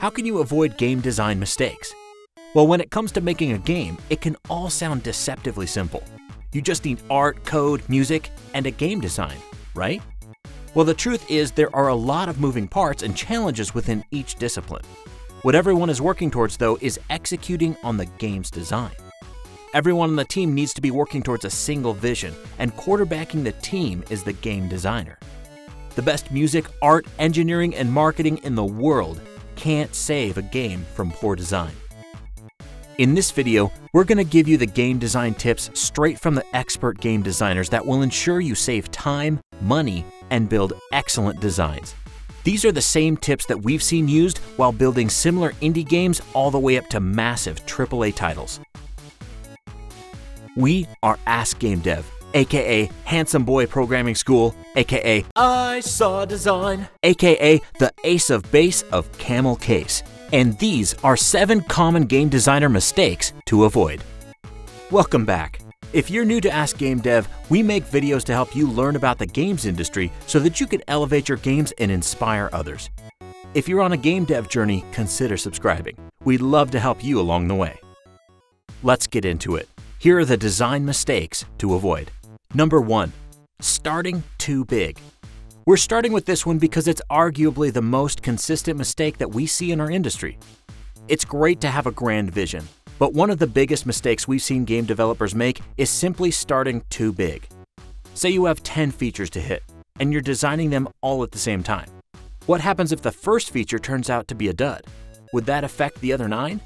How can you avoid game design mistakes? Well, when it comes to making a game, it can all sound deceptively simple. You just need art, code, music, and a game design, right? Well, the truth is there are a lot of moving parts and challenges within each discipline. What everyone is working towards, though, is executing on the game's design. Everyone on the team needs to be working towards a single vision, and quarterbacking the team is the game designer. The best music, art, engineering, and marketing in the world can't save a game from poor design. In this video, we're going to give you the game design tips straight from the expert game designers that will ensure you save time, money, and build excellent designs. These are the same tips that we've seen used while building similar indie games all the way up to massive AAA titles. We are Ask Game Dev, aka Handsome Boy Programming School, aka I Saw Design, aka the Ace of Base of Camel Case. And these are 7 common game designer mistakes to avoid. Welcome back. If you're new to Ask Game Dev, we make videos to help you learn about the games industry so that you can elevate your games and inspire others. If you're on a game dev journey, consider subscribing. We'd love to help you along the way. Let's get into it. Here are the design mistakes to avoid. Number 1. Starting too big. We're starting with this one because it's arguably the most consistent mistake that we see in our industry. It's great to have a grand vision, but one of the biggest mistakes we've seen game developers make is simply starting too big. Say you have 10 features to hit, and you're designing them all at the same time. What happens if the first feature turns out to be a dud? Would that affect the other 9?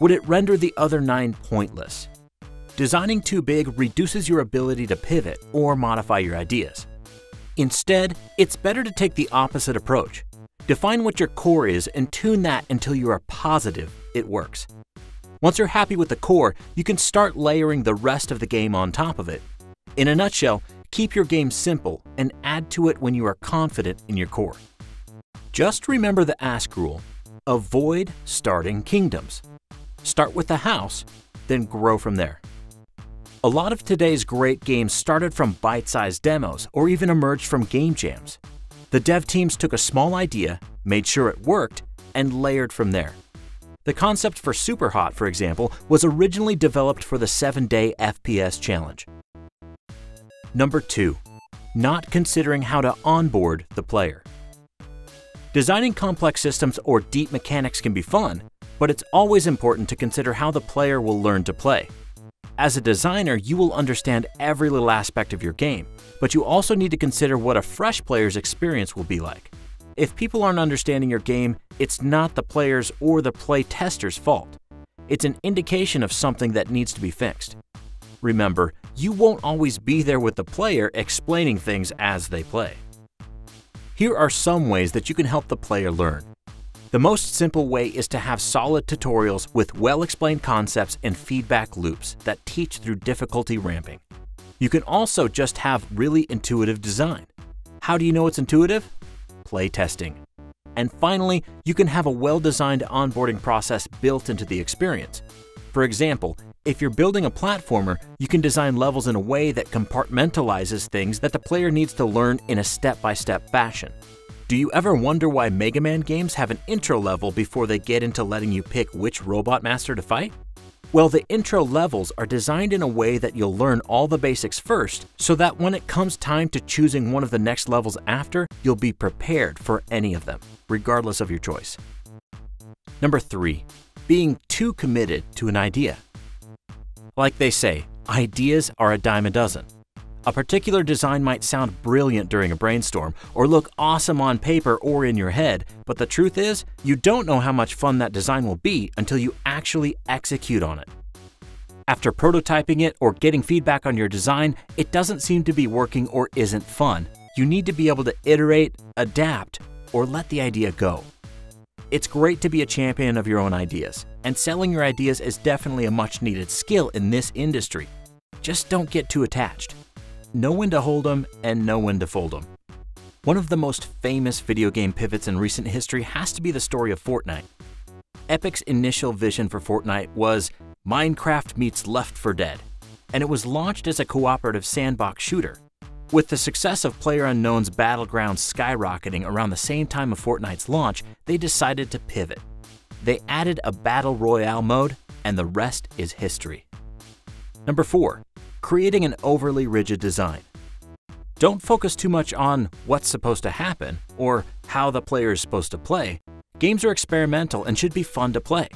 Would it render the other 9 pointless? Designing too big reduces your ability to pivot or modify your ideas. Instead, it's better to take the opposite approach. Define what your core is and tune that until you are positive it works. Once you're happy with the core, you can start layering the rest of the game on top of it. In a nutshell, keep your game simple and add to it when you are confident in your core. Just remember the ask rule. Avoid starting kingdoms. Start with the house, then grow from there. A lot of today's great games started from bite-sized demos or even emerged from game jams. The dev teams took a small idea, made sure it worked, and layered from there. The concept for Superhot, for example, was originally developed for the 7-day FPS challenge. Number 2. Not considering how to onboard the player. Designing complex systems or deep mechanics can be fun, but it's always important to consider how the player will learn to play. As a designer, you will understand every little aspect of your game, but you also need to consider what a fresh player's experience will be like. If people aren't understanding your game, it's not the players or the play tester's fault. It's an indication of something that needs to be fixed. Remember, you won't always be there with the player explaining things as they play. Here are some ways that you can help the player learn. The most simple way is to have solid tutorials with well-explained concepts and feedback loops that teach through difficulty ramping. You can also just have really intuitive design. How do you know it's intuitive? Play testing. And finally, you can have a well-designed onboarding process built into the experience. For example, if you're building a platformer, you can design levels in a way that compartmentalizes things that the player needs to learn in a step-by-step -step fashion. Do you ever wonder why Mega Man games have an intro level before they get into letting you pick which Robot Master to fight? Well, the intro levels are designed in a way that you'll learn all the basics first, so that when it comes time to choosing one of the next levels after, you'll be prepared for any of them, regardless of your choice. Number 3. Being too committed to an idea. Like they say, ideas are a dime a dozen. A particular design might sound brilliant during a brainstorm or look awesome on paper or in your head, but the truth is, you don't know how much fun that design will be until you actually execute on it. After prototyping it or getting feedback on your design, it doesn't seem to be working or isn't fun. You need to be able to iterate, adapt, or let the idea go. It's great to be a champion of your own ideas, and selling your ideas is definitely a much needed skill in this industry. Just don't get too attached know when to hold them and know when to fold them. One of the most famous video game pivots in recent history has to be the story of Fortnite. Epic's initial vision for Fortnite was Minecraft meets Left 4 Dead, and it was launched as a cooperative sandbox shooter. With the success of PlayerUnknown's Battlegrounds skyrocketing around the same time of Fortnite's launch, they decided to pivot. They added a Battle Royale mode, and the rest is history. Number 4. Creating an overly rigid design. Don't focus too much on what's supposed to happen or how the player is supposed to play. Games are experimental and should be fun to play.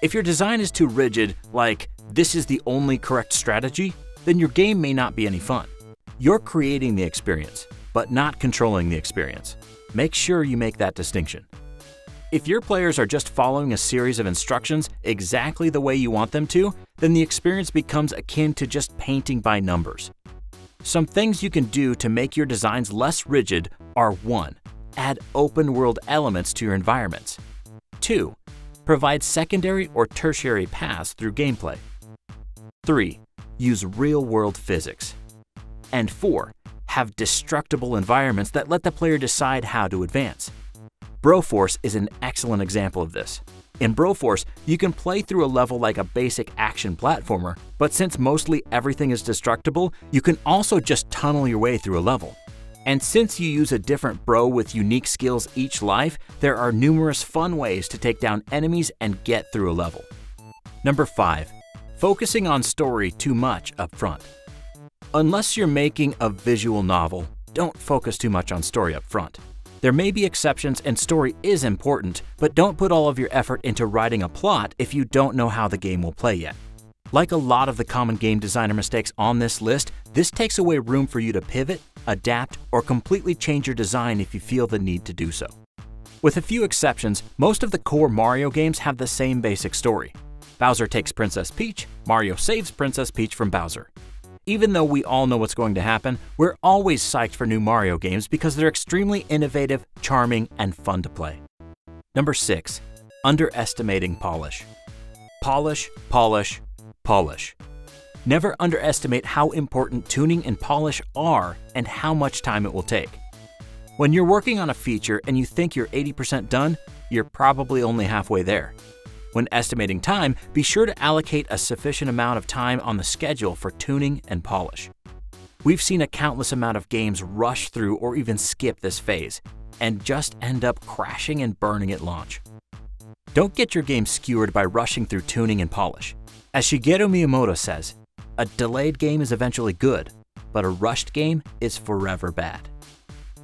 If your design is too rigid, like this is the only correct strategy, then your game may not be any fun. You're creating the experience, but not controlling the experience. Make sure you make that distinction. If your players are just following a series of instructions exactly the way you want them to, then the experience becomes akin to just painting by numbers. Some things you can do to make your designs less rigid are 1. Add open world elements to your environments. 2. Provide secondary or tertiary paths through gameplay. 3. Use real world physics. And 4. Have destructible environments that let the player decide how to advance. Broforce is an excellent example of this. In Broforce, you can play through a level like a basic action platformer, but since mostly everything is destructible, you can also just tunnel your way through a level. And since you use a different bro with unique skills each life, there are numerous fun ways to take down enemies and get through a level. Number 5. Focusing on story too much up front. Unless you're making a visual novel, don't focus too much on story up front. There may be exceptions and story is important, but don't put all of your effort into writing a plot if you don't know how the game will play yet. Like a lot of the common game designer mistakes on this list, this takes away room for you to pivot, adapt, or completely change your design if you feel the need to do so. With a few exceptions, most of the core Mario games have the same basic story. Bowser takes Princess Peach, Mario saves Princess Peach from Bowser. Even though we all know what's going to happen, we're always psyched for new Mario games because they're extremely innovative, charming, and fun to play. Number 6. Underestimating polish. Polish, polish, polish. Never underestimate how important tuning and polish are and how much time it will take. When you're working on a feature and you think you're 80% done, you're probably only halfway there. When estimating time, be sure to allocate a sufficient amount of time on the schedule for tuning and polish. We've seen a countless amount of games rush through or even skip this phase, and just end up crashing and burning at launch. Don't get your game skewered by rushing through tuning and polish. As Shigeru Miyamoto says, a delayed game is eventually good, but a rushed game is forever bad.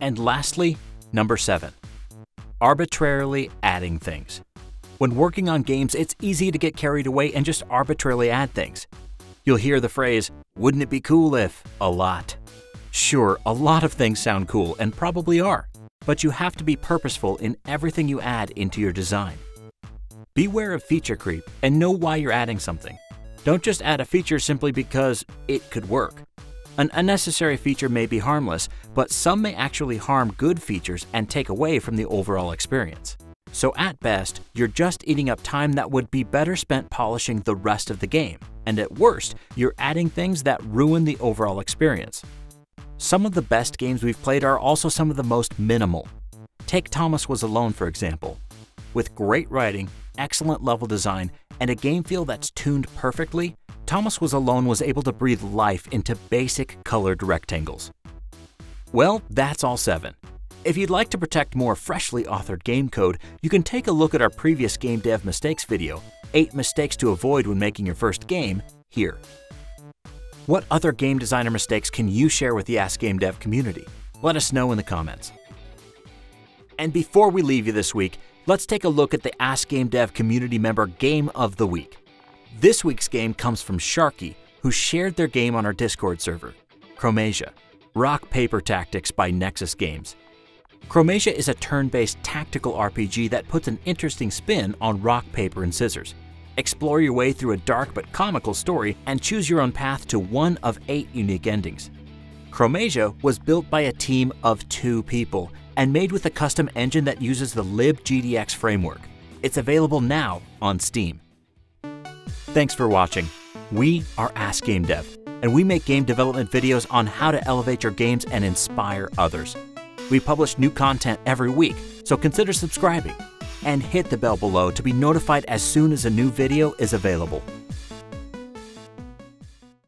And lastly, number 7. Arbitrarily adding things. When working on games, it's easy to get carried away and just arbitrarily add things. You'll hear the phrase, wouldn't it be cool if, a lot. Sure, a lot of things sound cool and probably are, but you have to be purposeful in everything you add into your design. Beware of feature creep and know why you're adding something. Don't just add a feature simply because it could work. An unnecessary feature may be harmless, but some may actually harm good features and take away from the overall experience. So at best, you're just eating up time that would be better spent polishing the rest of the game, and at worst, you're adding things that ruin the overall experience. Some of the best games we've played are also some of the most minimal. Take Thomas Was Alone for example. With great writing, excellent level design, and a game feel that's tuned perfectly, Thomas Was Alone was able to breathe life into basic colored rectangles. Well, that's all seven. If you'd like to protect more freshly authored game code, you can take a look at our previous Game Dev Mistakes video, 8 Mistakes to Avoid When Making Your First Game, here. What other game designer mistakes can you share with the Ask Game Dev community? Let us know in the comments. And before we leave you this week, let's take a look at the Ask Game Dev community member Game of the Week. This week's game comes from Sharky, who shared their game on our Discord server, Chromasia, Rock Paper Tactics by Nexus Games. Chromasia is a turn-based tactical RPG that puts an interesting spin on rock, paper, and scissors. Explore your way through a dark but comical story and choose your own path to one of eight unique endings. Chromasia was built by a team of two people and made with a custom engine that uses the libGDX framework. It's available now on Steam. Thanks for watching. We are Ask Game Dev, and we make game development videos on how to elevate your games and inspire others. We publish new content every week, so consider subscribing and hit the bell below to be notified as soon as a new video is available.